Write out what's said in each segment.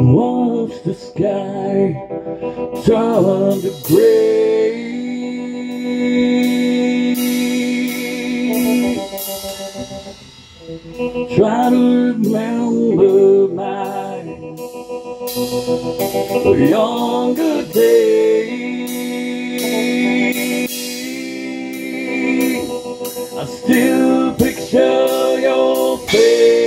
Watch the sky turn to gray. Try to remember my younger days. I still picture your face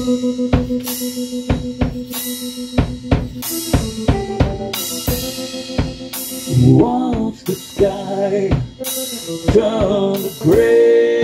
Watch the sky turn to gray.